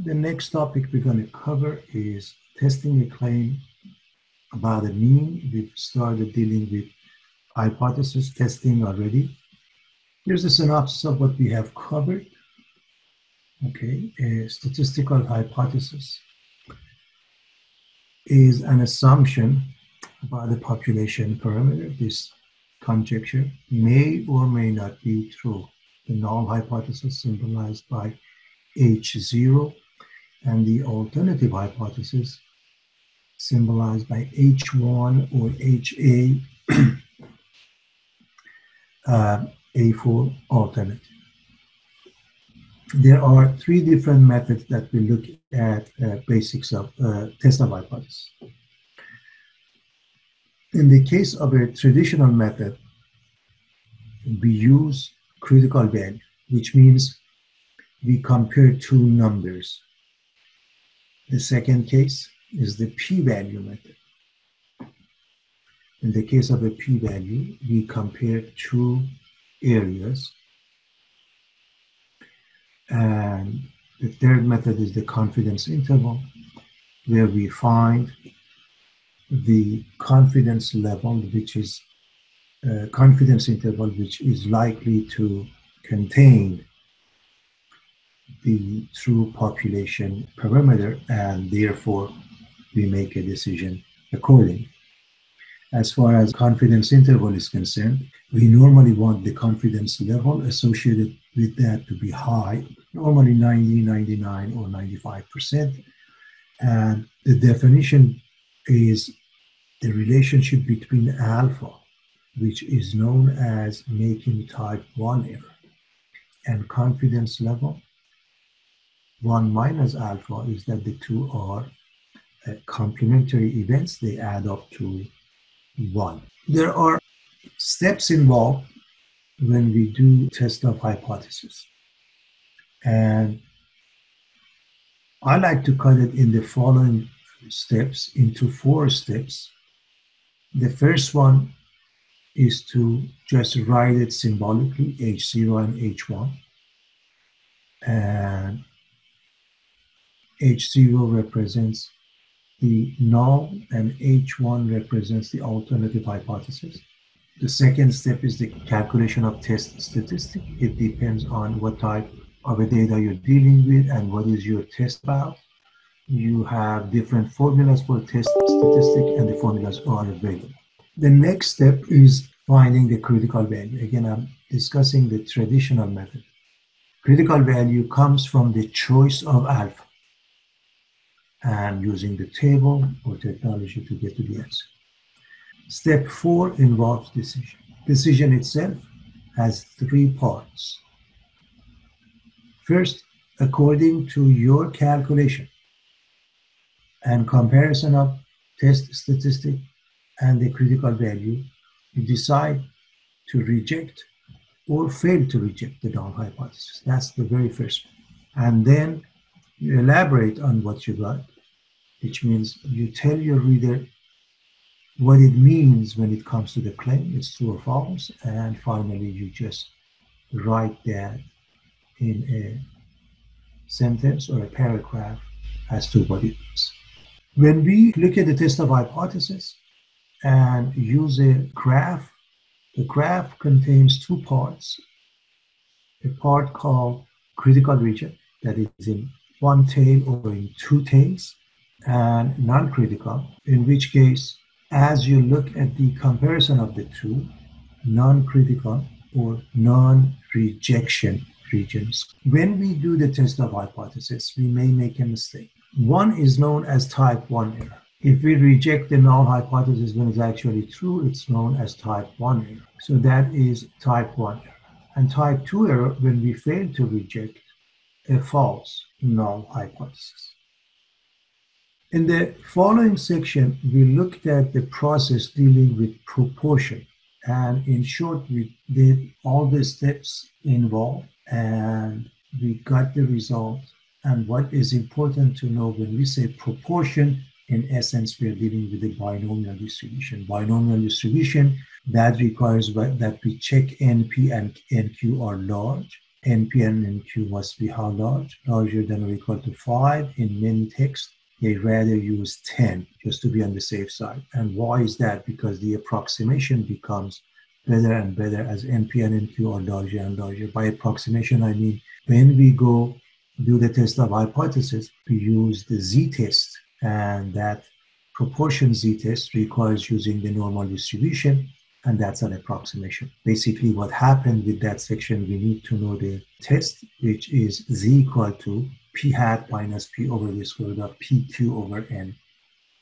The next topic we're going to cover is testing a claim about a mean. We've started dealing with hypothesis testing already. Here's a synopsis of what we have covered. Okay, a statistical hypothesis is an assumption about the population parameter. This conjecture may or may not be true. The null hypothesis symbolized by H0 and the alternative hypothesis symbolized by H1 or HA, uh, A4 alternative. There are three different methods that we look at uh, basics of uh, test of hypothesis. In the case of a traditional method, we use critical value, which means we compare two numbers. The second case is the p-value method. In the case of a p-value, we compare two areas. And the third method is the confidence interval, where we find the confidence level, which is uh, confidence interval, which is likely to contain the true population parameter, and therefore we make a decision accordingly. As far as confidence interval is concerned, we normally want the confidence level associated with that to be high, normally 90, 99, or 95%. And the definition is the relationship between alpha, which is known as making type 1 error, and confidence level, 1 minus alpha is that the two are uh, complementary events, they add up to 1. There are steps involved when we do test of hypothesis. And I like to cut it in the following steps into four steps. The first one is to just write it symbolically, H0 and H1. And H0 represents the null and H1 represents the alternative hypothesis. The second step is the calculation of test statistic. It depends on what type of a data you're dealing with and what is your test about. You have different formulas for test statistic and the formulas are available. The next step is finding the critical value. Again, I'm discussing the traditional method. Critical value comes from the choice of alpha and using the table or technology to get to the answer. Step four involves decision. Decision itself has three parts. First, according to your calculation and comparison of test statistic and the critical value, you decide to reject or fail to reject the null hypothesis. That's the very first. And then you elaborate on what you got which means you tell your reader what it means when it comes to the claim, it's true or false, and finally you just write that in a sentence or a paragraph as to what it means. When we look at the test of hypothesis and use a graph, the graph contains two parts. A part called critical region that is in one tail or in two tails, and non-critical, in which case, as you look at the comparison of the two, non-critical or non-rejection regions, when we do the test of hypothesis, we may make a mistake. One is known as type 1 error. If we reject the null hypothesis when it's actually true, it's known as type 1 error. So that is type 1 error. And type 2 error when we fail to reject a false null hypothesis. In the following section, we looked at the process dealing with proportion. And in short, we did all the steps involved and we got the result. And what is important to know when we say proportion, in essence, we are dealing with a binomial distribution. Binomial distribution, that requires that we check NP and NQ are large NPN and q must be how large? Larger than or equal to 5 in many texts. They rather use 10 just to be on the safe side. And why is that? Because the approximation becomes better and better as NP and NQ are larger and larger. By approximation, I mean when we go do the test of hypothesis, we use the z-test, and that proportion z-test requires using the normal distribution, and that's an approximation. Basically, what happened with that section, we need to know the test, which is z equal to p hat minus p over the square root of pq over n.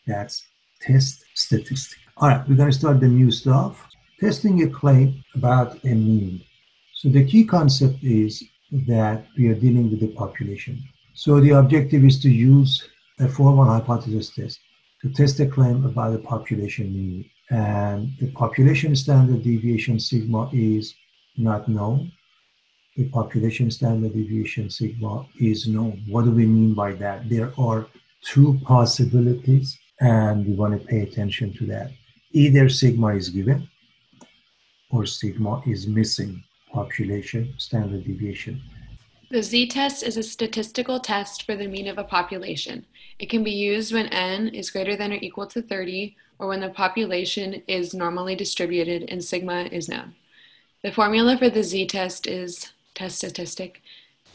That's test statistic. All right, we're going to start the new stuff. Testing a claim about a mean. So the key concept is that we are dealing with the population. So the objective is to use a formal hypothesis test to test a claim about the population mean. And the population standard deviation sigma is not known. The population standard deviation sigma is known. What do we mean by that? There are two possibilities, and we want to pay attention to that. Either sigma is given or sigma is missing population standard deviation. The z-test is a statistical test for the mean of a population. It can be used when n is greater than or equal to 30 or when the population is normally distributed and sigma is known. The formula for the z-test is test statistic.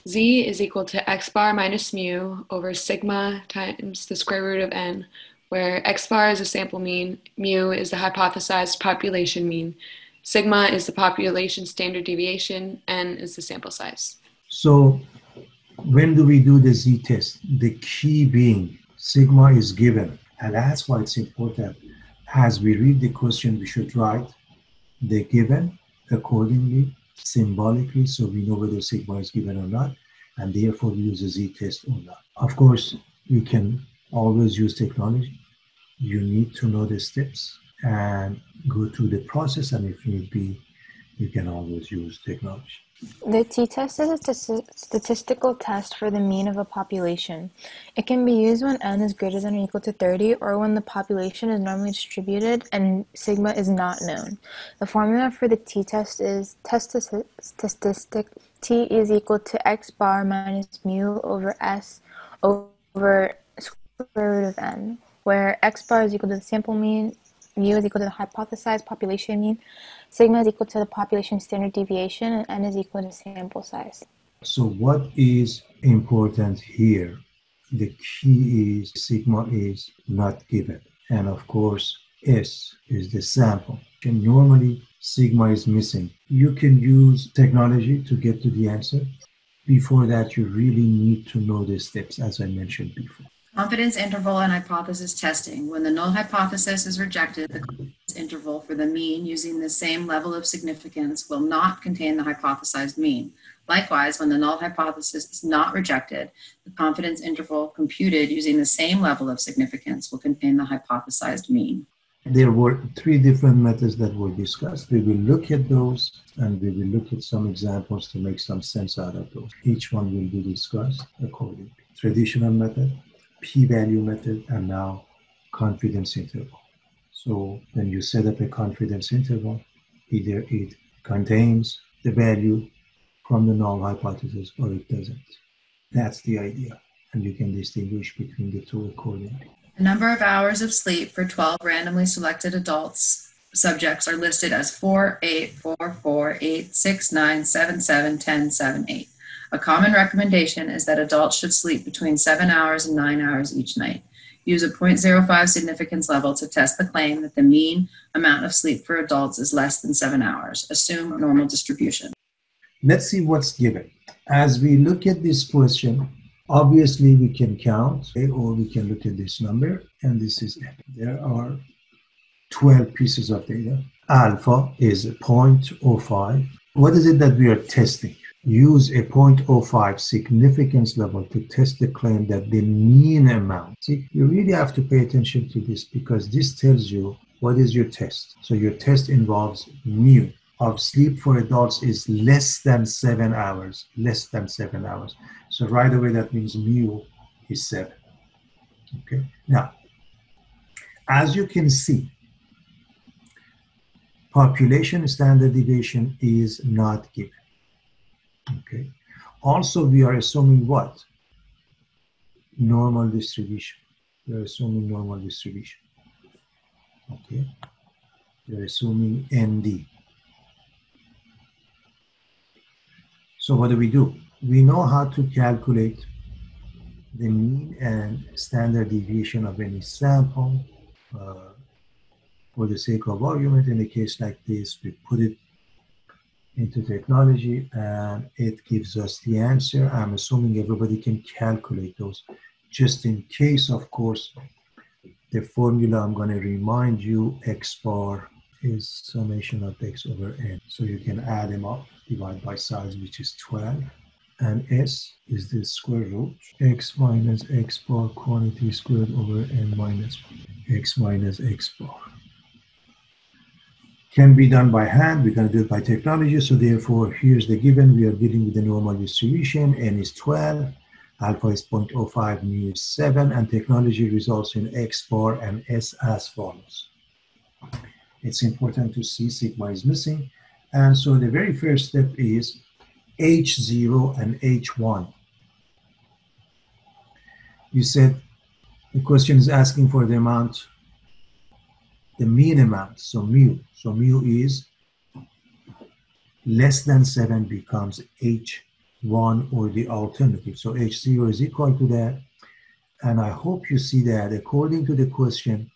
z is equal to x bar minus mu over sigma times the square root of n, where x bar is a sample mean, mu is the hypothesized population mean, Sigma is the population standard deviation, N is the sample size. So when do we do the z-test? The key being sigma is given. And that's why it's important. As we read the question, we should write the given accordingly, symbolically, so we know whether sigma is given or not, and therefore we use a z-test or not. Of course, we can always use technology. You need to know the steps and go through the process. And if need be, you can always use technology. The t-test is a statistical test for the mean of a population. It can be used when n is greater than or equal to 30 or when the population is normally distributed and sigma is not known. The formula for the t-test is test statistic t is equal to x bar minus mu over s over square root of n, where x bar is equal to the sample mean mu is equal to the hypothesized population mean, sigma is equal to the population standard deviation, and n is equal to the sample size. So what is important here? The key is sigma is not given. And of course, S is the sample. And normally, sigma is missing. You can use technology to get to the answer. Before that, you really need to know the steps, as I mentioned before. Confidence interval and hypothesis testing. When the null hypothesis is rejected, the confidence interval for the mean using the same level of significance will not contain the hypothesized mean. Likewise, when the null hypothesis is not rejected, the confidence interval computed using the same level of significance will contain the hypothesized mean. There were three different methods that were discussed. We will look at those and we will look at some examples to make some sense out of those. Each one will be discussed accordingly. Traditional method, p-value method and now confidence interval. So when you set up a confidence interval, either it contains the value from the null hypothesis or it doesn't. That's the idea. And you can distinguish between the two accordingly. The number of hours of sleep for 12 randomly selected adults subjects are listed as 4, 8, 4, 4, 8, 6, 9, 7, 7, 10, 7, 8. A common recommendation is that adults should sleep between seven hours and nine hours each night. Use a 0.05 significance level to test the claim that the mean amount of sleep for adults is less than seven hours. Assume normal distribution. Let's see what's given. As we look at this question, obviously we can count okay, or we can look at this number and this is it. There are 12 pieces of data. Alpha is 0.05. What is it that we are testing? Use a 0.05 significance level to test the claim that the mean amount. See, you really have to pay attention to this because this tells you what is your test. So your test involves mu of sleep for adults is less than seven hours, less than seven hours. So right away that means mu is seven. Okay. Now, as you can see, population standard deviation is not given. Okay. Also, we are assuming what? Normal distribution. We are assuming normal distribution. Okay. We are assuming ND. So what do we do? We know how to calculate the mean and standard deviation of any sample. Uh, for the sake of argument, in a case like this, we put it into technology and it gives us the answer. I'm assuming everybody can calculate those. Just in case, of course, the formula I'm going to remind you, x bar is summation of x over n. So you can add them up, divide by size, which is 12. And s is the square root, x minus x bar quantity squared over n minus x minus x bar. Can be done by hand, we're going to do it by technology. So therefore, here's the given. We are dealing with the normal distribution. n is 12, alpha is 0.05, mu is 7, and technology results in x bar and s as follows it's important to see sigma is missing. And so the very first step is H0 and H1. You said the question is asking for the amount, the mean amount, so mu. So mu is less than 7 becomes H1 or the alternative. So H0 is equal to that. And I hope you see that according to the question,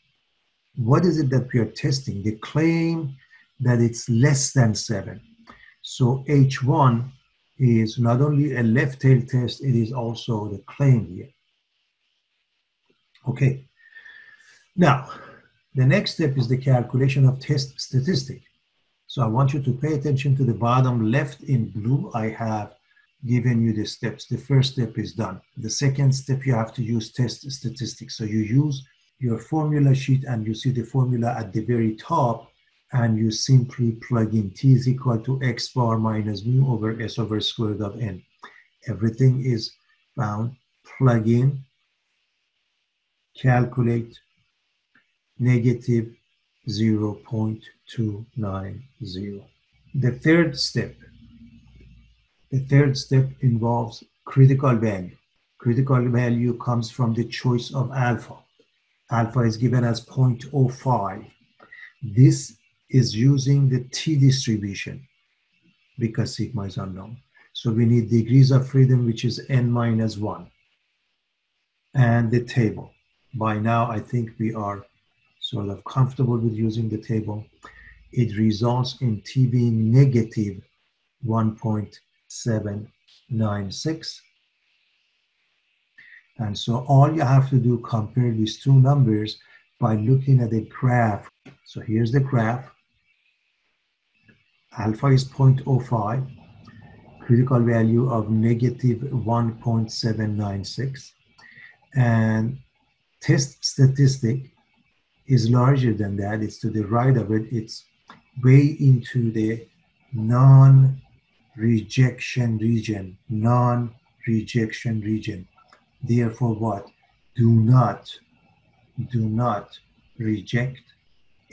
what is it that we are testing? The claim that it's less than seven. So H1 is not only a left tail test, it is also the claim here. Okay. Now, the next step is the calculation of test statistic. So I want you to pay attention to the bottom left in blue. I have given you the steps. The first step is done. The second step, you have to use test statistics. So you use your formula sheet and you see the formula at the very top and you simply plug in t is equal to x bar minus mu over s over square root of n. Everything is found. Plug in, calculate negative 0.290. The third step, the third step involves critical value. Critical value comes from the choice of alpha alpha is given as 0.05. This is using the t distribution because sigma is unknown. So we need degrees of freedom, which is n minus 1. And the table. By now, I think we are sort of comfortable with using the table. It results in t being negative 1.796 and so all you have to do compare these two numbers by looking at a graph. So here's the graph. Alpha is 0.05, critical value of negative 1.796. And test statistic is larger than that. It's to the right of it. It's way into the non-rejection region, non-rejection region. Therefore, what? Do not, do not reject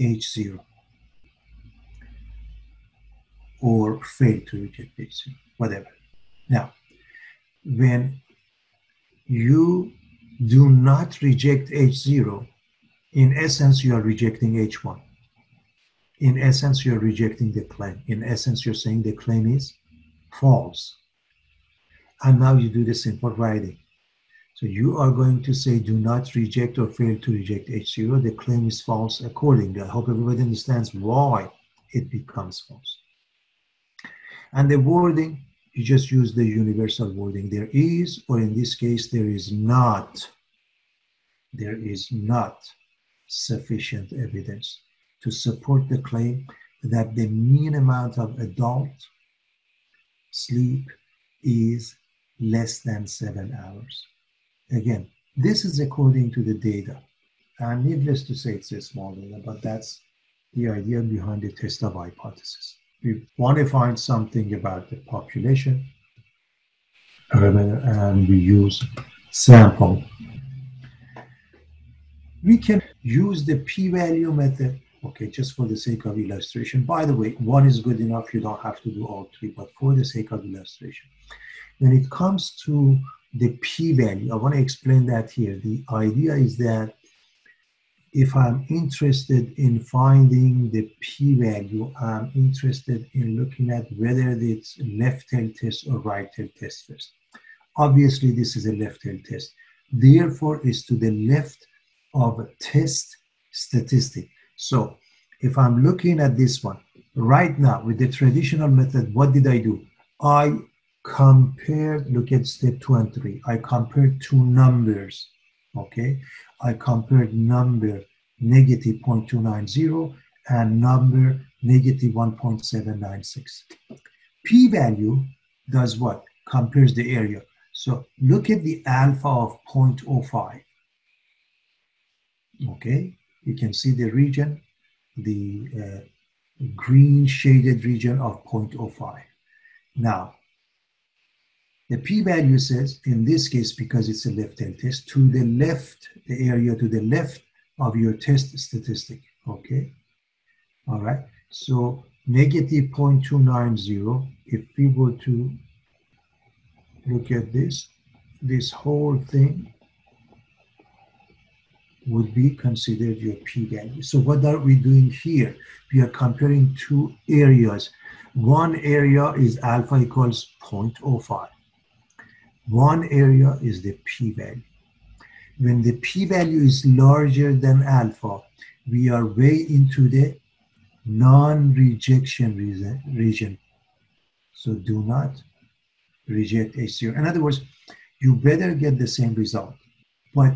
H0 or fail to reject H0, whatever. Now, when you do not reject H0, in essence, you are rejecting H1. In essence, you're rejecting the claim. In essence, you're saying the claim is false. And now you do the simple writing. So you are going to say, do not reject or fail to reject H0. The claim is false accordingly. I hope everybody understands why it becomes false. And the wording, you just use the universal wording. There is, or in this case, there is not, there is not sufficient evidence to support the claim that the mean amount of adult sleep is less than seven hours. Again, this is according to the data. And needless to say, it's a small data, but that's the idea behind the test of hypothesis. We want to find something about the population, uh, and we use sample. We can use the p-value method, okay, just for the sake of illustration. By the way, one is good enough. You don't have to do all three, but for the sake of illustration, when it comes to the p-value, I want to explain that here. The idea is that if I'm interested in finding the p-value, I'm interested in looking at whether it's left tail test or right tail test first. Obviously, this is a left tail test. Therefore, it's to the left of test statistic. So if I'm looking at this one, right now with the traditional method, what did I do? I compared, look at step two and three. I compared two numbers, okay? I compared number negative 0.290 and number negative 1.796. P-value does what? Compares the area. So look at the alpha of 0.05. Okay, you can see the region, the uh, green shaded region of 0.05. Now, the p-value says, in this case, because it's a left-hand test, to the left, the area to the left of your test statistic, okay? All right, so negative 0.290, if we were to look at this, this whole thing would be considered your p-value. So what are we doing here? We are comparing two areas. One area is alpha equals 0.05. One area is the p-value. When the p-value is larger than alpha, we are way into the non-rejection region. So do not reject H0. In other words, you better get the same result. But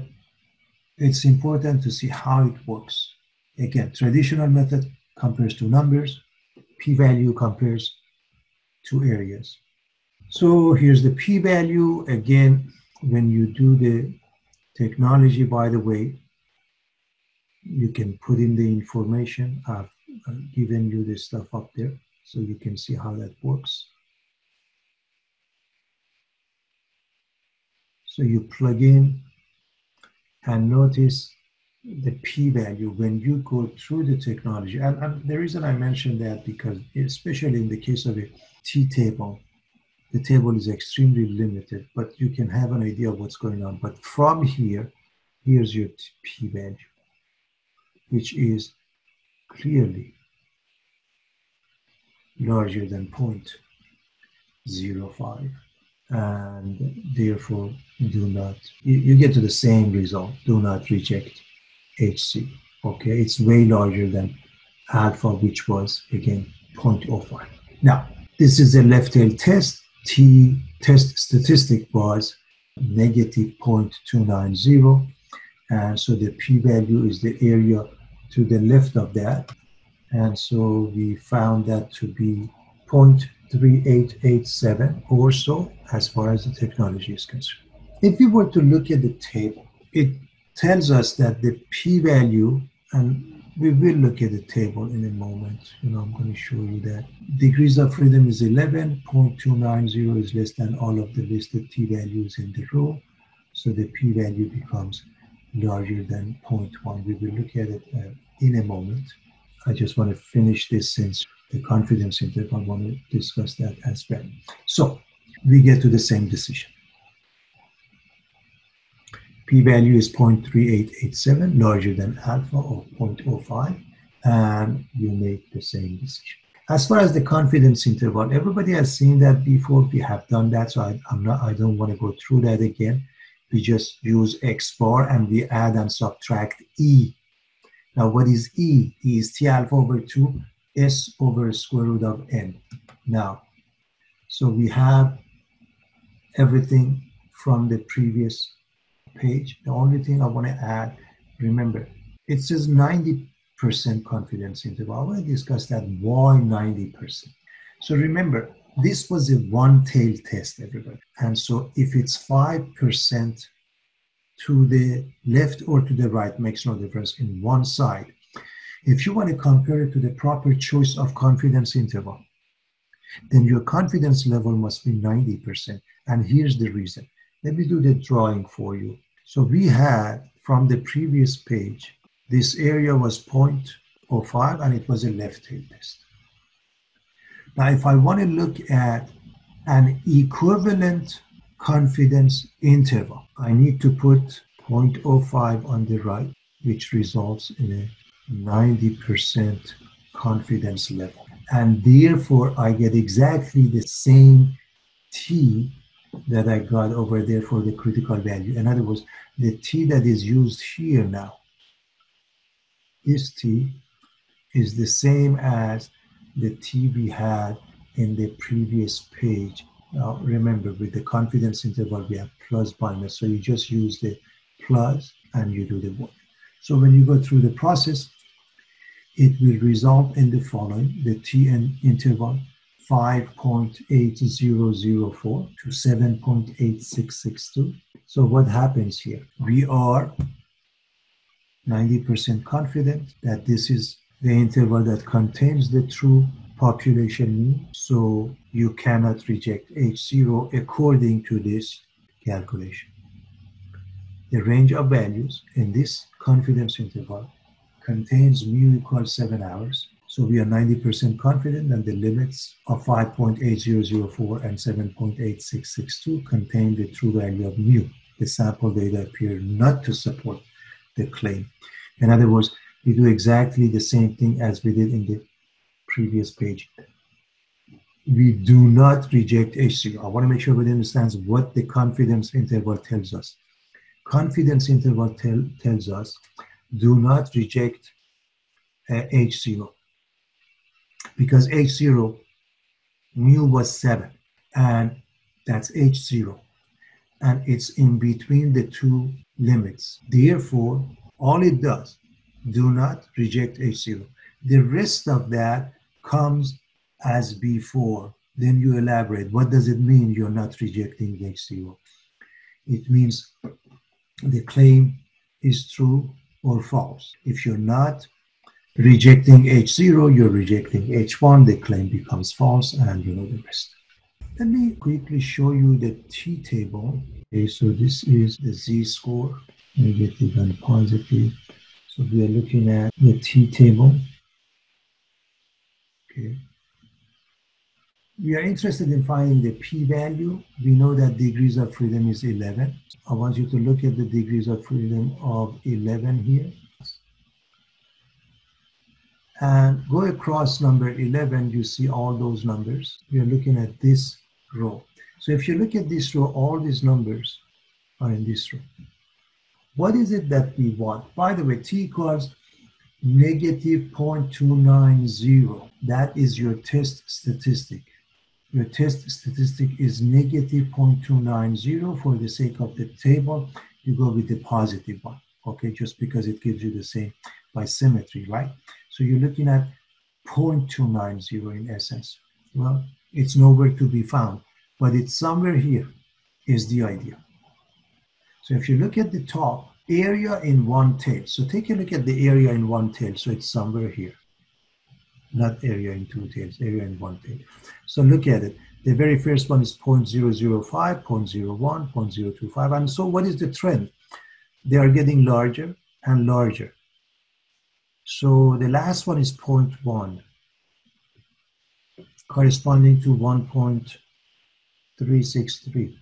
it's important to see how it works. Again, traditional method compares to numbers, p-value compares to areas. So here's the p-value. Again, when you do the technology, by the way, you can put in the information. I've given you this stuff up there so you can see how that works. So you plug in and notice the p-value when you go through the technology. And, and, the reason I mention that because especially in the case of a t-table, the table is extremely limited, but you can have an idea of what's going on. But from here, here's your p-value, which is clearly larger than 0.05 and therefore do not you, you, get to the same result. Do not reject hc okay? It's way larger than alpha which was again 0.05 now this is a left tail test. T test statistic was negative 0.290 and so the p-value is the area to the left of that. And so we found that to be 0.3887 or so as far as the technology is concerned. If we were to look at the table, it tells us that the p-value, and we will look at the table in a moment, you know, I'm going to show you that. Degrees of freedom is 11, 0.290 is less than all of the listed t-values in the row, so the p-value becomes larger than 0.1. We will look at it uh, in a moment. I just want to finish this since the confidence interval, I want to discuss that as well. So we get to the same decision. P-value is 0.3887, larger than alpha or 0.05, and you make the same decision. As far as the confidence interval, everybody has seen that before. We have done that, so I, am not. I don't want to go through that again. We just use X bar and we add and subtract E. Now, what is E? E is T alpha over 2 s over square root of n. Now, so we have everything from the previous page. The only thing I want to add, remember, it says 90% confidence interval. I want to discuss that. Why 90%? So remember, this was a one-tail test, everybody. And so if it's 5% to the left or to the right, makes no difference in one side. If you want to compare it to the proper choice of confidence interval, then your confidence level must be 90%. And here's the reason. Let me do the drawing for you. So we had from the previous page, this area was 0.05 and it was a left tail test. Now, if I want to look at an equivalent confidence interval. I need to put 0.05 on the right, which results in a 90% confidence level. And therefore, I get exactly the same T that I got over there for the critical value. In other words, the T that is used here now, this T is the same as the T we had in the previous page. Now remember, with the confidence interval, we have plus minus. So you just use the plus and you do the work. So when you go through the process, it will result in the following, the Tn interval 5.8004 to 7.8662. So what happens here? We are 90% confident that this is the interval that contains the true population mean. So you cannot reject H0 according to this calculation. The range of values in this confidence interval contains mu equals 7 hours. So we are 90% confident that the limits of 5.8004 and 7.8662 contain the true value of mu. The sample data appear not to support the claim. In other words, we do exactly the same thing as we did in the previous page. We do not reject H0. I want to make sure everybody understands what the confidence interval tells us. Confidence interval tell, tells us do not reject uh, H0 because H0 mu was 7 and that's H0 and it's in between the two limits. Therefore, all it does, do not reject H0. The rest of that comes as before. Then you elaborate. What does it mean you're not rejecting H0? It means the claim is true or false. If you're not rejecting H0, you're rejecting H1, the claim becomes false, and you know the rest. Let me quickly show you the T table. Okay, so this is the Z score, negative and positive. So we are looking at the T table. Okay. We are interested in finding the p-value. We know that degrees of freedom is 11. I want you to look at the degrees of freedom of 11 here. And go across number 11, you see all those numbers. We are looking at this row. So if you look at this row, all these numbers are in this row. What is it that we want? By the way, t equals negative 0.290. That is your test statistic. Your test statistic is negative 0.290. For the sake of the table, you go with the positive one, okay? Just because it gives you the same by symmetry, right? So you're looking at 0.290 in essence. Well, it's nowhere to be found, but it's somewhere here is the idea. So if you look at the top, area in one tail. So take a look at the area in one tail. So it's somewhere here. Not area in two tails, area in one tail. So look at it. The very first one is 0.005, 0.01, 0.025. And so what is the trend? They are getting larger and larger. So the last one is 0.1, corresponding to 1.363.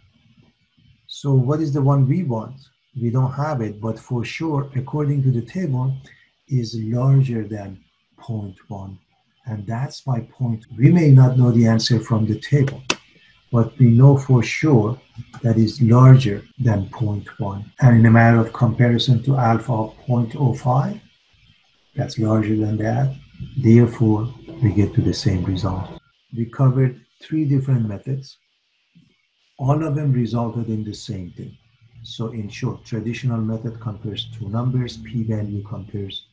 So what is the one we want? We don't have it, but for sure, according to the table, is larger than 0.1. And that's my point. We may not know the answer from the table, but we know for sure that is larger than 0.1. And in a matter of comparison to alpha of 0.05, that's larger than that. Therefore, we get to the same result. We covered three different methods all of them resulted in the same thing. So in short, traditional method compares two numbers, p-value compares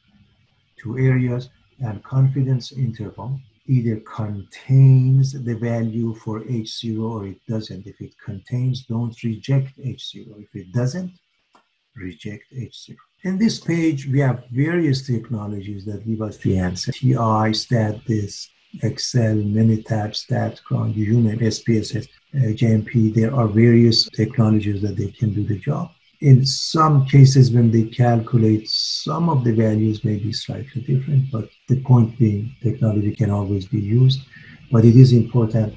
two areas, and confidence interval either contains the value for H0 or it doesn't. If it contains, don't reject H0. If it doesn't, reject H0. In this page, we have various technologies that give us the answer. TI, STATDISK, Excel, Minitab, StatCrunch, you name SPSS. JMP, there are various technologies that they can do the job. In some cases, when they calculate, some of the values may be slightly different, but the point being, technology can always be used. But it is important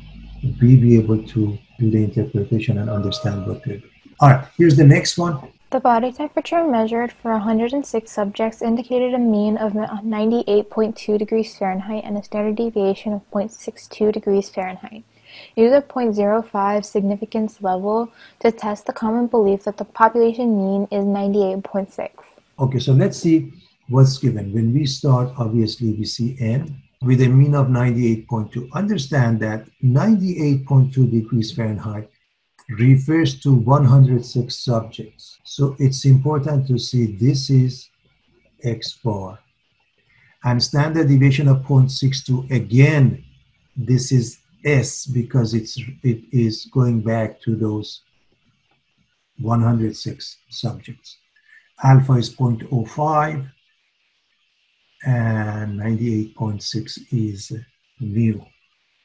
we be able to do the interpretation and understand what they're doing. All right, here's the next one. The body temperature measured for 106 subjects indicated a mean of 98.2 degrees Fahrenheit and a standard deviation of 0.62 degrees Fahrenheit. Use a 0.05 significance level to test the common belief that the population mean is 98.6. Okay, so let's see what's given. When we start, obviously we see n with a mean of 98.2. Understand that 98.2 degrees Fahrenheit refers to 106 subjects. So it's important to see this is x bar. And standard deviation of 0.62, again, this is S because it's it is going back to those 106 subjects. Alpha is 0.05 and 98.6 is mu.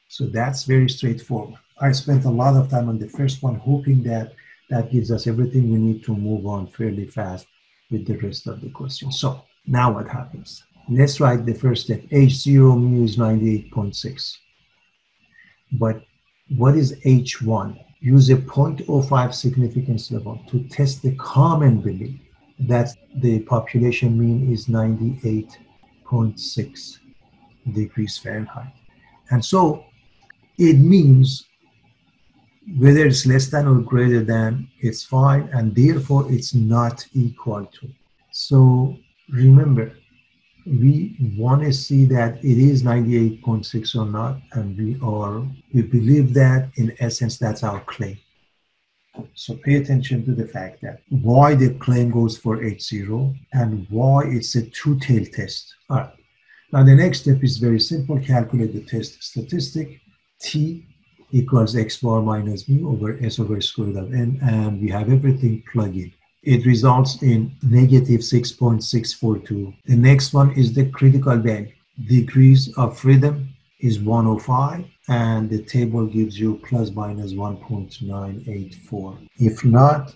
So that's very straightforward. I spent a lot of time on the first one, hoping that that gives us everything we need to move on fairly fast with the rest of the questions. So now what happens? Let's write the first step. H0 mu is 98.6. But what is H1? Use a 0.05 significance level to test the common belief that the population mean is 98.6 degrees Fahrenheit. And so it means whether it's less than or greater than, it's fine, and therefore it's not equal to. So remember, we want to see that it is 98.6 or not, and we are we believe that in essence that's our claim. So pay attention to the fact that why the claim goes for H0 and why it's a two-tail test. All right. Now the next step is very simple. Calculate the test statistic. T equals x bar minus mu over s over square root of n, and we have everything plugged in. It results in negative 6.642. The next one is the critical value. Degrees of freedom is 105, and the table gives you plus minus 1.984. If not,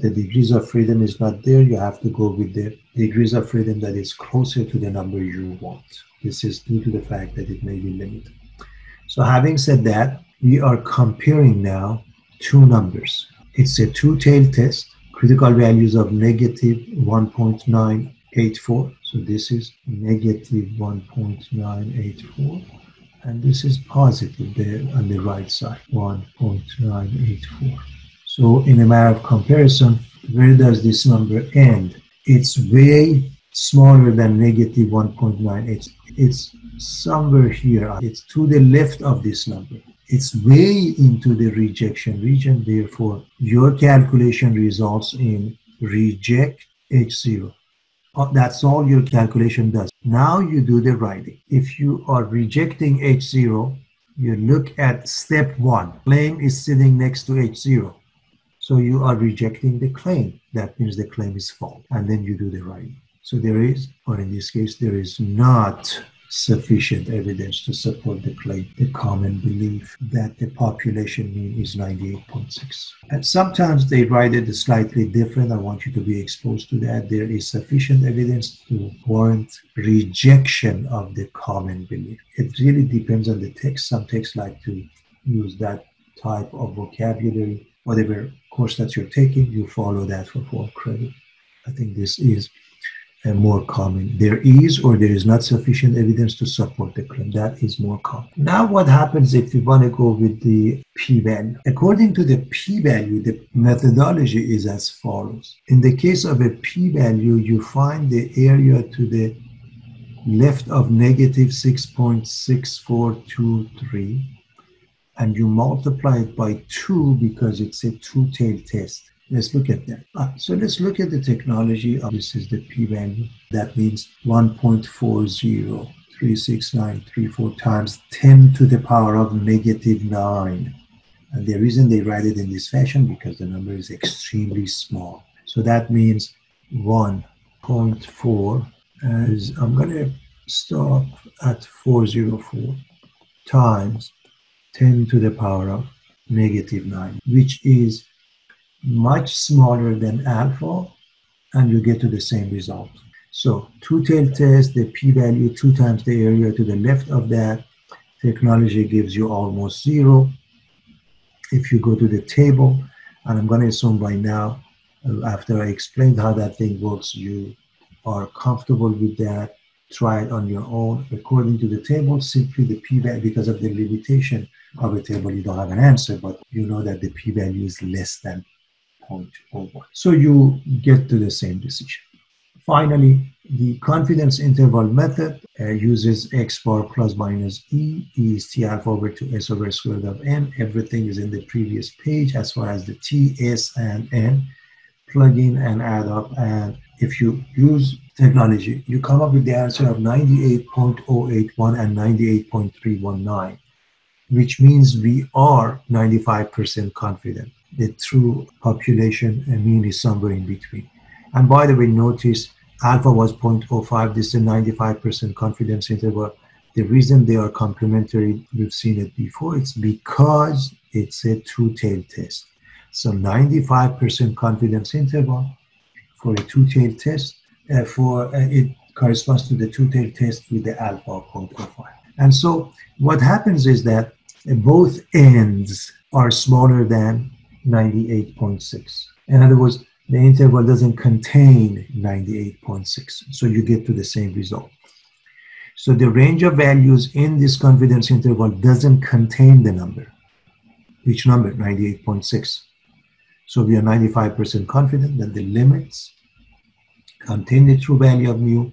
the degrees of freedom is not there, you have to go with the degrees of freedom that is closer to the number you want. This is due to the fact that it may be limited. So having said that, we are comparing now two numbers. It's a two-tailed test, critical values of negative 1.984. So this is negative 1.984. And this is positive there on the right side, 1.984. So in a matter of comparison, where does this number end? It's way smaller than negative 1.9. It's somewhere here. It's to the left of this number it's way into the rejection region. Therefore, your calculation results in reject H0. Uh, that's all your calculation does. Now you do the writing. If you are rejecting H0, you look at step one. Claim is sitting next to H0. So you are rejecting the claim. That means the claim is false. And then you do the writing. So there is, or in this case, there is not sufficient evidence to support the claim, the common belief that the population mean is 98.6. And sometimes they write it slightly different. I want you to be exposed to that. There is sufficient evidence to warrant rejection of the common belief. It really depends on the text. Some texts like to use that type of vocabulary. Whatever course that you're taking, you follow that for full credit. I think this is more common. There is or there is not sufficient evidence to support the claim. That is more common. Now, what happens if we want to go with the p-value? According to the p-value, the methodology is as follows. In the case of a p-value, you find the area to the left of negative 6.6423 and you multiply it by 2 because it's a two-tailed test. Let's look at that. Ah, so let's look at the technology. Oh, this is the p-value. That means 1.4036934 times 10 to the power of negative 9. And the reason they write it in this fashion because the number is extremely small. So that means 1.4 as I'm going to stop at 404 times 10 to the power of negative 9, which is much smaller than alpha, and you get to the same result. So two-tailed test, the p-value two times the area to the left of that technology gives you almost zero. if you go to the table, and I'm going to assume by now, uh, after I explained how that thing works, you are comfortable with that. Try it on your own. According to the table, simply the p-value, because of the limitation of a table, you don't have an answer, but you know that the p-value is less than 0.01. So you get two the same decision. Finally, the confidence interval method uh, uses x bar plus minus e, e is t alpha over to s over square root of n. Everything is in the previous page as far as the t, s, and n. Plug in and add up, and if you use technology, you come up with the answer of 98.081 and 98.319, which means we are 95% confident. The true population mean is somewhere in between. And by the way, notice alpha was 0.05. This is a 95% confidence interval. The reason they are complementary, we've seen it before, it's because it's a two-tailed test. So 95% confidence interval for a two-tailed test, uh, for uh, it corresponds to the two-tailed test with the alpha 0.05. And so what happens is that both ends are smaller than 98.6. In other words, the interval doesn't contain 98.6. So you get to the same result. So the range of values in this confidence interval doesn't contain the number. Which number? 98.6. So we are 95% confident that the limits contain the true value of mu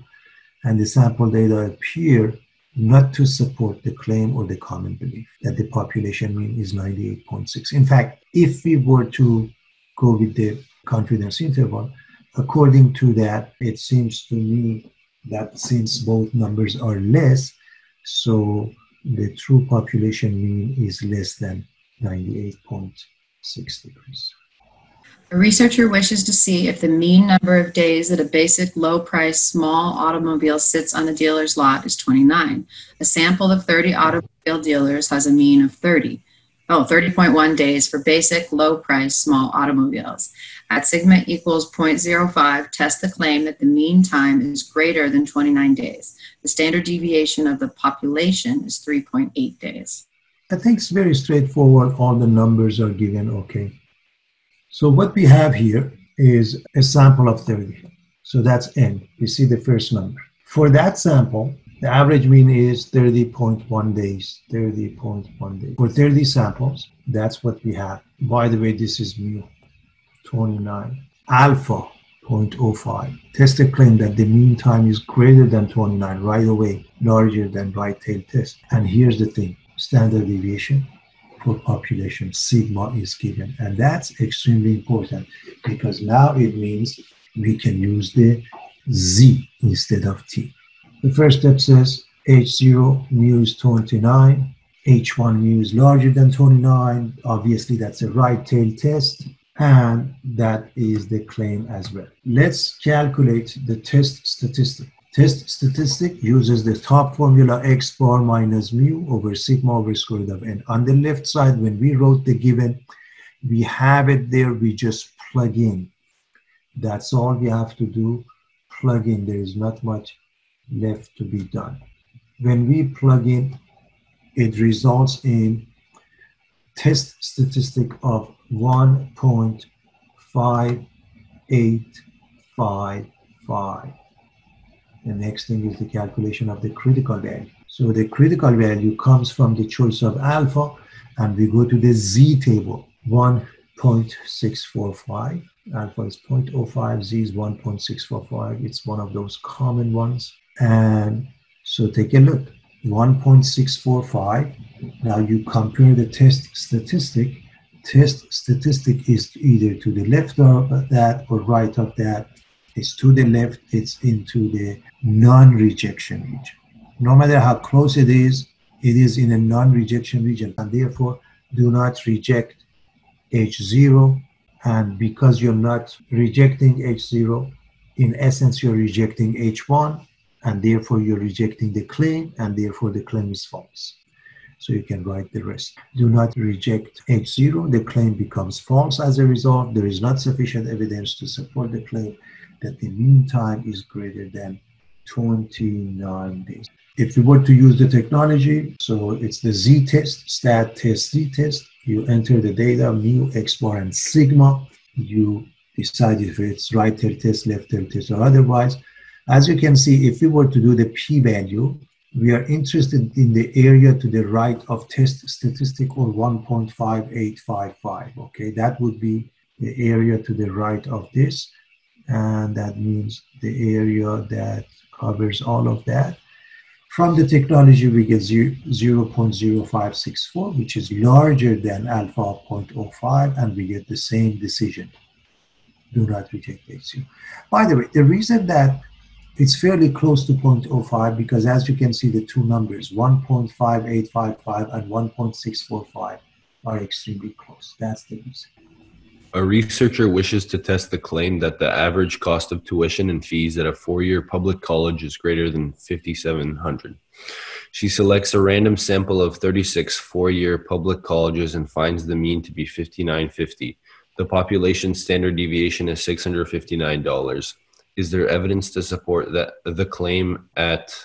and the sample data appear not to support the claim or the common belief that the population mean is 98.6. In fact, if we were to go with the confidence interval. According to that, it seems to me that since both numbers are less, so the true population mean is less than 98.6 degrees. A researcher wishes to see if the mean number of days that a basic low price small automobile sits on a dealer's lot is 29. A sample of 30 automobile dealers has a mean of 30. Oh, 30.1 days for basic low price small automobiles. At sigma equals 0.05, test the claim that the mean time is greater than 29 days. The standard deviation of the population is 3.8 days. I think it's very straightforward. All the numbers are given, okay. So what we have here is a sample of 30. So that's n. We see the first number. For that sample, the average mean is 30.1 days, 30.1 days. For 30 samples, that's what we have. By the way, this is mu. 29. Alpha 0.05. Tested claim that the mean time is greater than 29 right away, larger than right tail test. And here's the thing standard deviation population sigma is given. And that's extremely important because now it means we can use the z instead of t. The first step says H0 mu is 29, H1 mu is larger than 29. Obviously, that's a right tail test and that is the claim as well. Let's calculate the test statistic. Test statistic uses the top formula x bar minus mu over sigma over square root of n. On the left side, when we wrote the given, we have it there, we just plug in. That's all we have to do, plug in. There is not much left to be done. When we plug in, it results in test statistic of 1.5855. The next thing is the calculation of the critical value. So the critical value comes from the choice of alpha, and we go to the z table, 1.645. Alpha is 0.05, z is 1.645. It's one of those common ones. And so take a look, 1.645. Now you compare the test statistic test statistic is either to the left of that or right of that. It's to the left, it's into the non-rejection region. No matter how close it is, it is in a non-rejection region and therefore do not reject H0 and because you're not rejecting H0, in essence you're rejecting H1 and therefore you're rejecting the claim and therefore the claim is false so you can write the rest. Do not reject H0. The claim becomes false as a result. There is not sufficient evidence to support the claim that the mean time is greater than 29 days. If you were to use the technology, so it's the z test, stat test, z test, you enter the data, mu, x bar, and sigma. You decide if it's right tail test, left tail test, or otherwise. As you can see, if we were to do the p-value, we are interested in the area to the right of test statistic or 1.5855. Okay, that would be the area to the right of this. And that means the area that covers all of that. From the technology, we get 0, 0.0564, which is larger than alpha 0.05, and we get the same decision. Do not reject H0. By the way, the reason that it's fairly close to 0.05 because as you can see, the two numbers, 1.5855 and 1.645 are extremely close. That's the reason. A researcher wishes to test the claim that the average cost of tuition and fees at a four-year public college is greater than 5700 She selects a random sample of 36 four-year public colleges and finds the mean to be 5950. The population standard deviation is $659 is there evidence to support that the claim at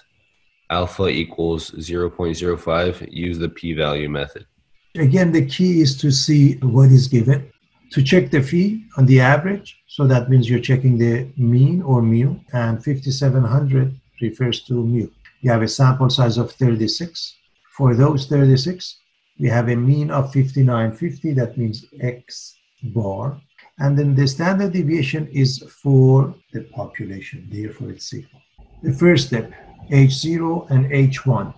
alpha equals 0.05 use the p-value method. Again the key is to see what is given to check the fee on the average so that means you're checking the mean or mu and 5700 refers to mu you have a sample size of 36 for those 36 we have a mean of 5950 that means x bar and then the standard deviation is for the population, therefore it's sigma. The first step, H0 and H1.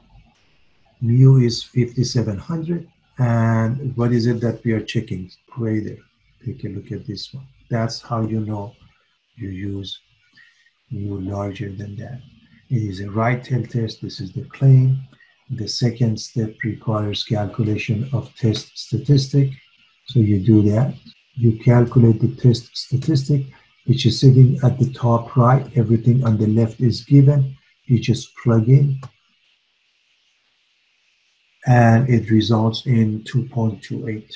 Mu is 5700. And what is it that we are checking? There. Take a look at this one. That's how you know you use mu larger than that. It is a right tail test. This is the claim. The second step requires calculation of test statistic. So you do that you calculate the test statistic, which is sitting at the top right. Everything on the left is given. You just plug in, and it results in 2.28.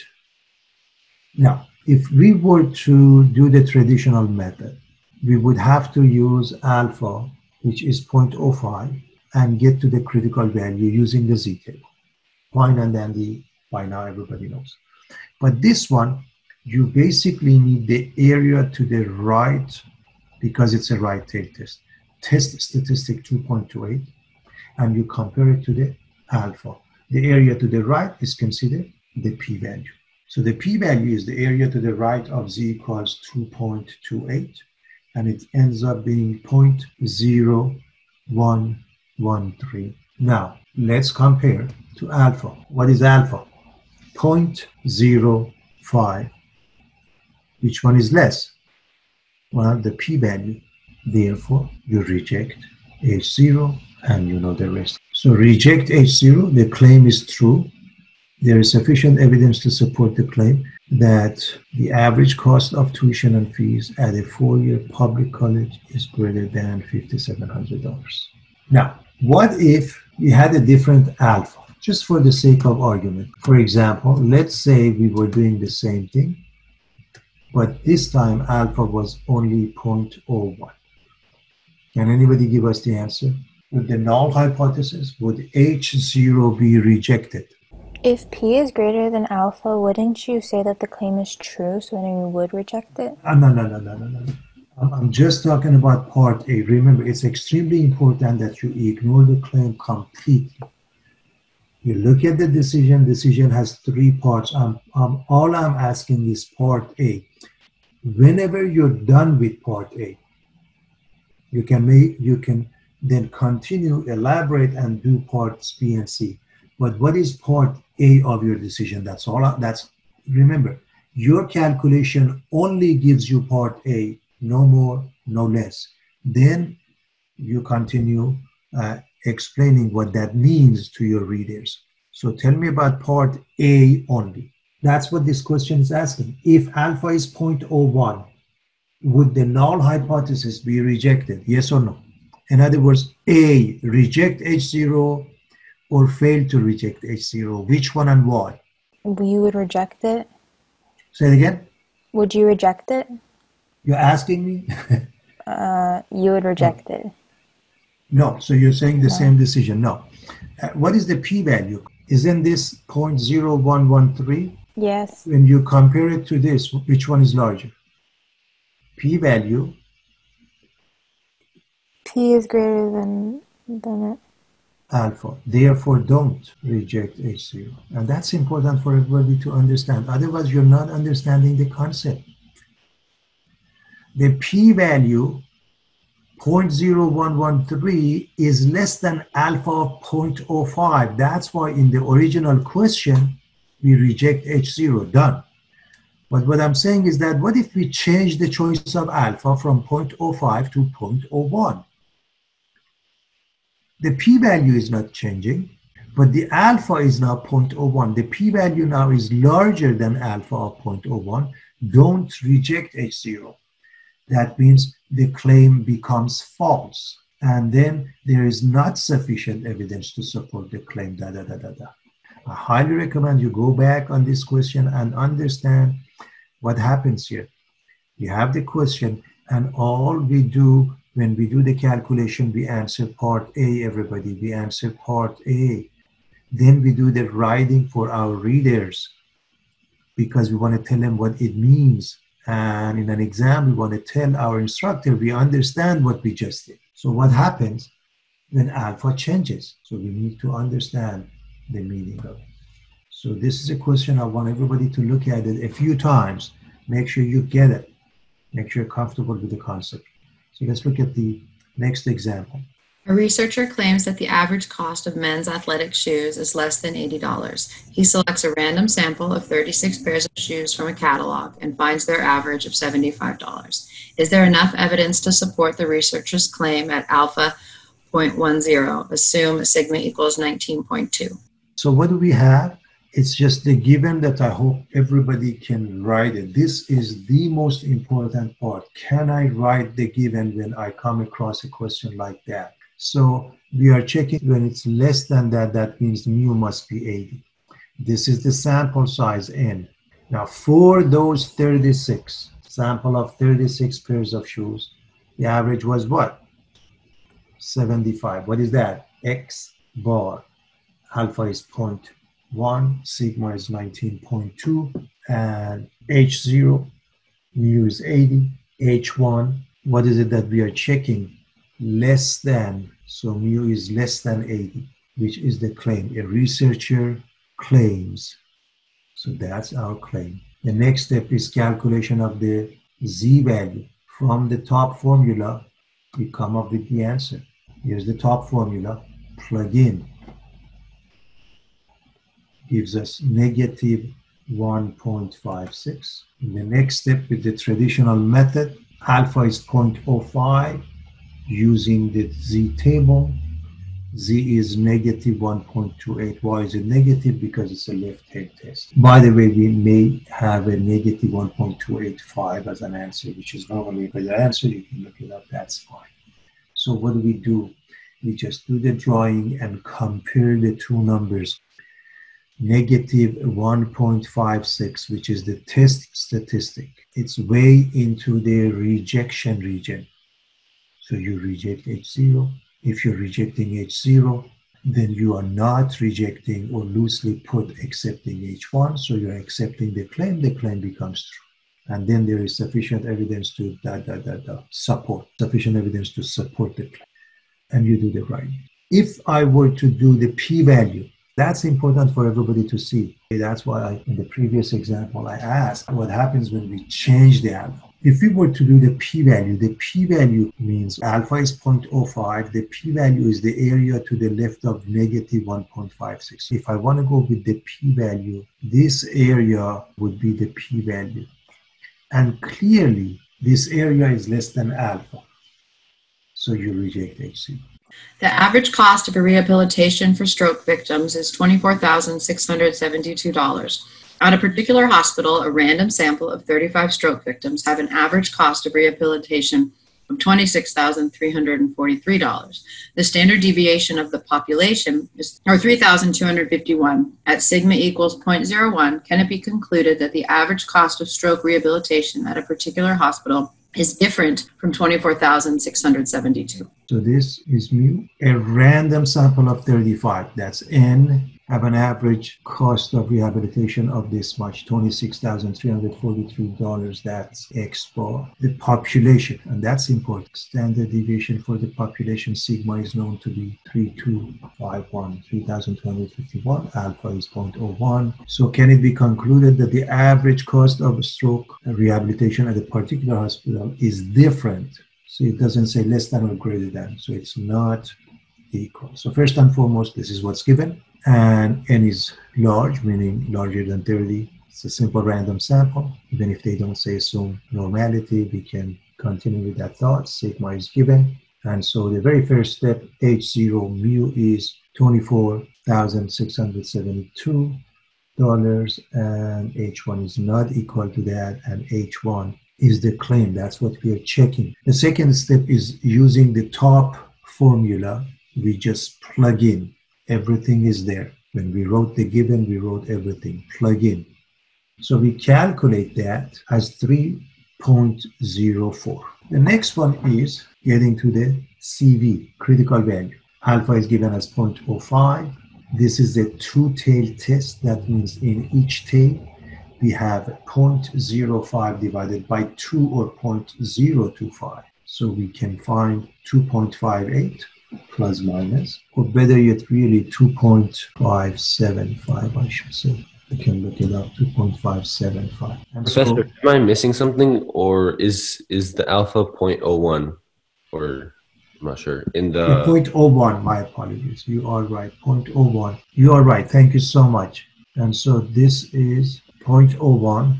Now, if we were to do the traditional method, we would have to use alpha, which is 0.05, and get to the critical value using the z-table. Fine and dandy, by now everybody knows. But this one, you basically need the area to the right because it's a right tail test. Test statistic 2.28 and you compare it to the alpha. The area to the right is considered the p-value. So the p-value is the area to the right of z equals 2.28 and it ends up being 0.0113. Now, let's compare to alpha. What is alpha? 0.05 which one is less? Well, the p-value. Therefore, you reject H0 and you know the rest. So reject H0, the claim is true. There is sufficient evidence to support the claim that the average cost of tuition and fees at a four-year public college is greater than $5,700. Now, what if we had a different alpha? Just for the sake of argument. For example, let's say we were doing the same thing but this time alpha was only 0.01. Can anybody give us the answer? With the null hypothesis, would H0 be rejected? If P is greater than alpha, wouldn't you say that the claim is true, so then you would reject it? Uh, no, no, no, no, no, no. I'm just talking about part A. Remember, it's extremely important that you ignore the claim completely. You look at the decision, decision has three parts. Um, um, all I'm asking is part A. Whenever you're done with part A, you can make you can then continue, elaborate, and do parts B and C. But what is part A of your decision? That's all. That's remember, your calculation only gives you part A, no more, no less. Then you continue uh, explaining what that means to your readers. So tell me about part A only. That's what this question is asking. If alpha is 0.01, would the null hypothesis be rejected? Yes or no? In other words, A, reject H0 or fail to reject H0. Which one and why? You would reject it. Say it again. Would you reject it? You're asking me? uh, you would reject no. it. No. So you're saying the same decision. No. Uh, what is the p-value? Isn't this 0.0113? Yes. When you compare it to this, which one is larger? P-value P is greater than than it. Alpha. Therefore, don't reject H0. And that's important for everybody to understand. Otherwise, you're not understanding the concept. The p-value 0.0113 is less than alpha of 0.05. That's why in the original question, we reject H0, done. But what I'm saying is that what if we change the choice of alpha from 0.05 to 0.01? The p-value is not changing, but the alpha is now 0.01. The p-value now is larger than alpha of 0.01. Don't reject H0. That means the claim becomes false. And then there is not sufficient evidence to support the claim, da da da da da. I highly recommend you go back on this question and understand what happens here. You have the question, and all we do when we do the calculation, we answer part A, everybody. We answer part A. Then we do the writing for our readers because we want to tell them what it means. And in an exam, we want to tell our instructor we understand what we just did. So, what happens when alpha changes? So, we need to understand the meaning of it. So, this is a question I want everybody to look at it a few times. Make sure you get it. Make sure you're comfortable with the concept. So, let's look at the next example. A researcher claims that the average cost of men's athletic shoes is less than $80. He selects a random sample of 36 pairs of shoes from a catalog and finds their average of $75. Is there enough evidence to support the researcher's claim at alpha 0.10? Assume sigma equals 19.2. So, what do we have? It's just the given that I hope everybody can write it. This is the most important part. Can I write the given when I come across a question like that? So we are checking when it's less than that, that means mu must be 80. This is the sample size n. Now for those 36, sample of 36 pairs of shoes, the average was what? 75. What is that? X bar. Alpha is 0.1, sigma is 19.2, and H0, mu is 80, H1, what is it that we are checking? less than, so mu is less than 80, which is the claim. A researcher claims. So that's our claim. The next step is calculation of the z value. From the top formula, we come up with the answer. Here's the top formula. Plug in. Gives us negative 1.56. In the next step with the traditional method, alpha is 0.05 using the z table. z is negative 1.28. Why is it negative? Because it's a left-hand test. By the way, we may have a negative 1.285 as an answer, which is normally good answer. You can look it up, that's fine. So what do we do? We just do the drawing and compare the two numbers. Negative 1.56, which is the test statistic. It's way into the rejection region. So you reject H0. If you're rejecting H0, then you are not rejecting or loosely put accepting H1. So you're accepting the claim, the claim becomes true. And then there is sufficient evidence to da, da, da, da, support, sufficient evidence to support the claim. And you do the writing. If I were to do the p-value, that's important for everybody to see. That's why I, in the previous example, I asked what happens when we change the alpha. If we were to do the p-value, the p-value means alpha is 0.05. The p-value is the area to the left of negative 1.56. If I want to go with the p-value, this area would be the p-value. And clearly, this area is less than alpha. So you reject HC. The average cost of a rehabilitation for stroke victims is $24,672. At a particular hospital, a random sample of 35 stroke victims have an average cost of rehabilitation of $26,343. The standard deviation of the population is or 3,251. At sigma equals 0.01, can it be concluded that the average cost of stroke rehabilitation at a particular hospital is different from 24,672. So this is mu, a random sample of 35, that's n have an average cost of rehabilitation of this much $26,343. That's bar. The population, and that's important. Standard deviation for the population sigma is known to be 3251, 3251. Alpha is 0.01. So, can it be concluded that the average cost of stroke rehabilitation at a particular hospital is different? So, it doesn't say less than or greater than. So, it's not equal. So, first and foremost, this is what's given and n is large, meaning larger than 30. It's a simple random sample. Even if they don't say assume normality, we can continue with that thought. Sigma is given. And so the very first step, H0 mu is $24,672 and H1 is not equal to that and H1 is the claim. That's what we are checking. The second step is using the top formula. We just plug in everything is there. When we wrote the given, we wrote everything, plug in. So we calculate that as 3.04. The next one is getting to the CV, critical value. Alpha is given as 0.05. This is a two-tailed test. That means in each tail, we have 0.05 divided by 2 or 0.025. So we can find 2.58 plus minus, or better yet, really 2.575, I should say. I can look it up, 2.575. And Professor, so, am I missing something, or is is the alpha 0.01, or I'm not sure. In the 0.01, my apologies. You are right, 0.01. You are right. Thank you so much. And so this is 0.01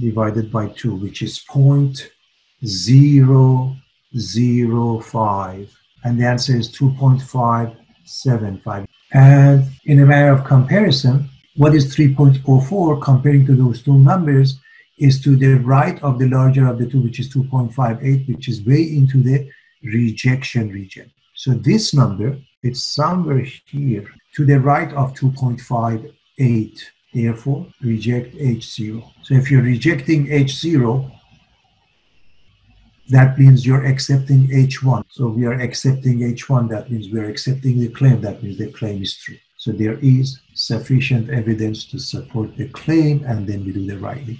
divided by 2, which is 0.005 and the answer is 2.575. And in a matter of comparison, what is 3.04 comparing to those two numbers is to the right of the larger of the two, which is 2.58, which is way into the rejection region. So this number, it's somewhere here to the right of 2.58. Therefore, reject H0. So if you're rejecting H0, that means you're accepting H1. So we are accepting H1. That means we're accepting the claim. That means the claim is true. So there is sufficient evidence to support the claim, and then we do the writing.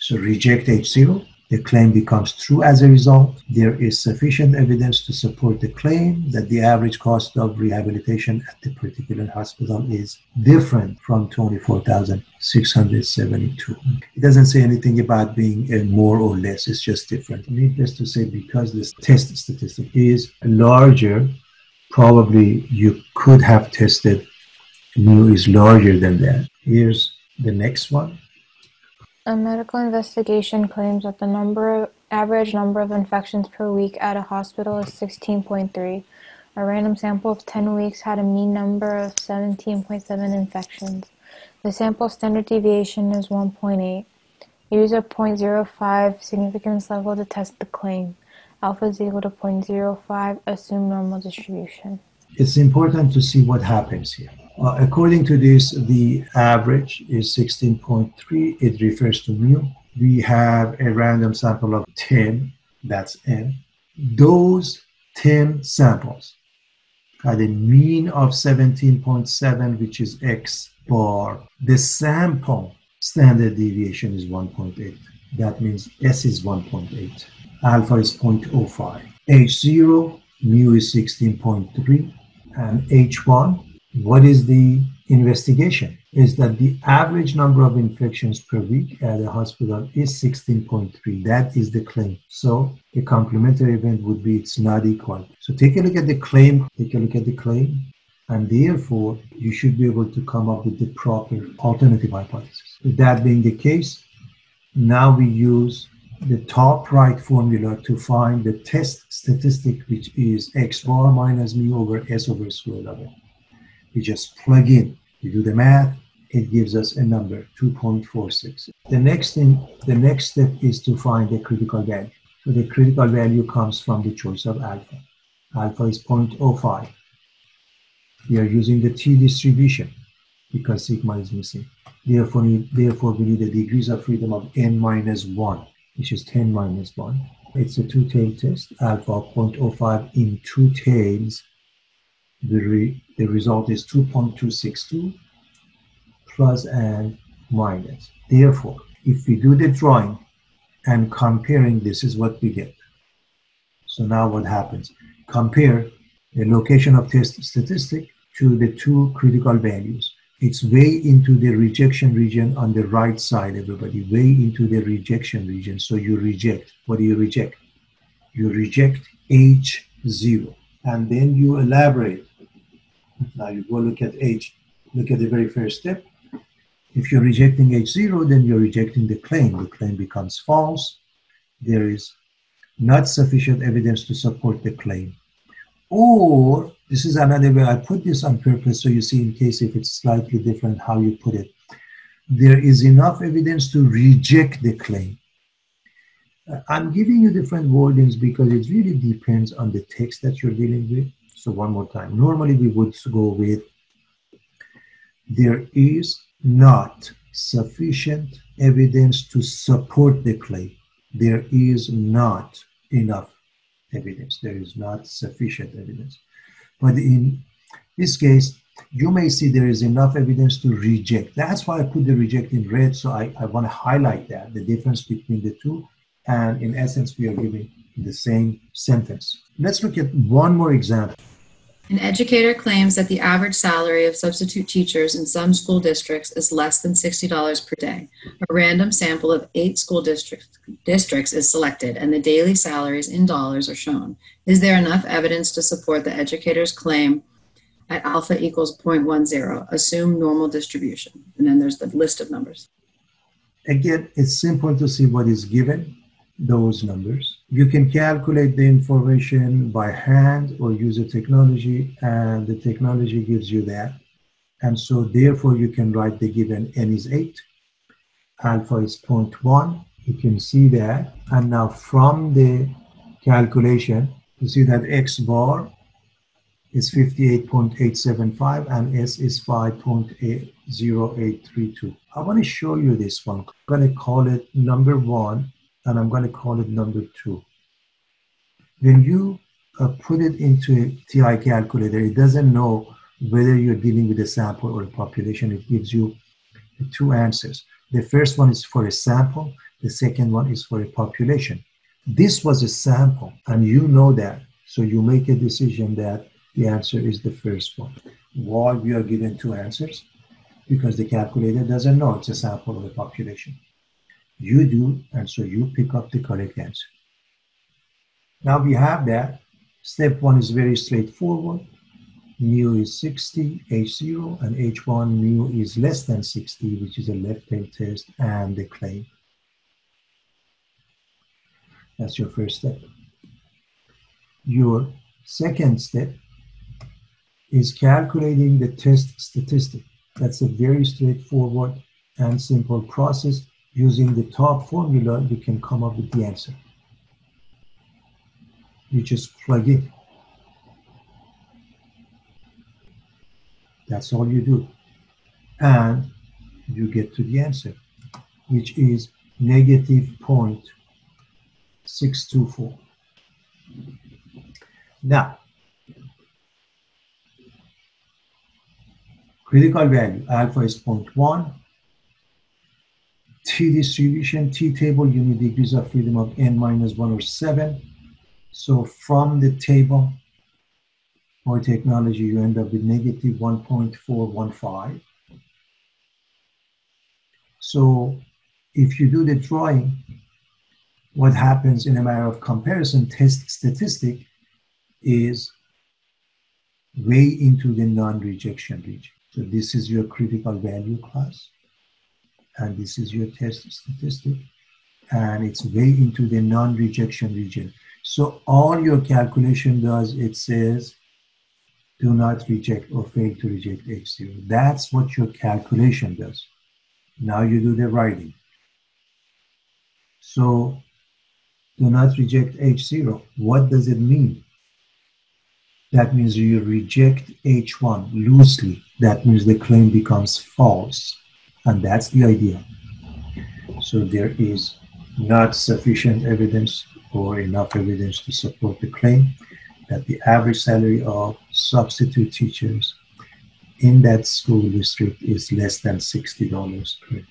So reject H0 the claim becomes true as a result. There is sufficient evidence to support the claim that the average cost of rehabilitation at the particular hospital is different from 24,672. It doesn't say anything about being more or less, it's just different. Needless to say, because this test statistic is larger, probably you could have tested mu is larger than that. Here's the next one. A medical investigation claims that the number, average number of infections per week at a hospital is 16.3. A random sample of 10 weeks had a mean number of 17.7 infections. The sample standard deviation is 1.8. Use a 0.05 significance level to test the claim. Alpha is equal to 0.05, assume normal distribution. It's important to see what happens here. Uh, according to this, the average is 16.3. It refers to mu. We have a random sample of 10, that's n. Those 10 samples had a mean of 17.7, which is x bar. The sample standard deviation is 1.8. That means S is 1.8. Alpha is 0.05. H0, mu is 16.3, and H1 what is the investigation? Is that the average number of infections per week at a hospital is 16.3. That is the claim. So the complementary event would be it's not equal. So take a look at the claim, take a look at the claim, and therefore you should be able to come up with the proper alternative hypothesis. With that being the case, now we use the top right formula to find the test statistic, which is x bar minus mu over s over square root of n. We just plug in, we do the math, it gives us a number, 2.46. The next thing, the next step is to find the critical value. So the critical value comes from the choice of alpha. Alpha is 0.05. We are using the t distribution because sigma is missing. Therefore, therefore we need the degrees of freedom of n minus 1, which is 10 minus 1. It's a two-tailed test, alpha 0.05 in two tails. The, re, the result is 2.262 plus and minus. Therefore, if we do the drawing and comparing, this is what we get. So now what happens? Compare the location of test statistic to the two critical values. It's way into the rejection region on the right side, everybody, way into the rejection region. So you reject. What do you reject? You reject H0. And then you elaborate. Now you go look at H, look at the very first step. If you're rejecting H0, then you're rejecting the claim. The claim becomes false. There is not sufficient evidence to support the claim. Or this is another way I put this on purpose so you see in case if it's slightly different how you put it. There is enough evidence to reject the claim. Uh, I'm giving you different wordings because it really depends on the text that you're dealing with. So one more time. Normally we would go with there is not sufficient evidence to support the claim. There is not enough evidence. There is not sufficient evidence. But in this case, you may see there is enough evidence to reject. That's why I put the reject in red. So I, I want to highlight that, the difference between the two. And in essence, we are giving the same sentence. Let's look at one more example. An educator claims that the average salary of substitute teachers in some school districts is less than $60 per day. A random sample of eight school districts, districts is selected, and the daily salaries in dollars are shown. Is there enough evidence to support the educator's claim at alpha equals 0.10? Assume normal distribution. And then there's the list of numbers. Again, it's simple to see what is given, those numbers. You can calculate the information by hand or use a technology and the technology gives you that. And so therefore you can write the given n is 8 alpha is 0.1 you can see that. And now from the calculation you see that x bar is 58.875 and s is 5.0832 i want to show you this one. I'm going to call it number one and I'm going to call it number two. When you uh, put it into a TI calculator, it doesn't know whether you're dealing with a sample or a population. It gives you two answers. The first one is for a sample. The second one is for a population. This was a sample, and you know that. So you make a decision that the answer is the first one. Why we are given two answers? Because the calculator doesn't know it's a sample of a population. You do, and so you pick up the correct answer. Now we have that. Step one is very straightforward. Mu is 60, H0, and H1 mu is less than 60, which is a left tail test and the claim. That's your first step. Your second step is calculating the test statistic. That's a very straightforward and simple process using the top formula, you can come up with the answer. You just plug it. That's all you do. And you get to the answer, which is negative 0.624. Now, critical value, alpha is 0.1, T distribution, T table, you need degrees of freedom of n minus 1 or 7. So from the table or technology, you end up with negative 1.415. So if you do the drawing, what happens in a matter of comparison test statistic is way into the non-rejection region. So this is your critical value class and this is your test statistic, and it's way into the non-rejection region. So all your calculation does, it says, do not reject or fail to reject H0. That's what your calculation does. Now you do the writing. So do not reject H0. What does it mean? That means you reject H1 loosely. That means the claim becomes false. And that's the idea. So there is not sufficient evidence or enough evidence to support the claim that the average salary of substitute teachers in that school district is less than $60 per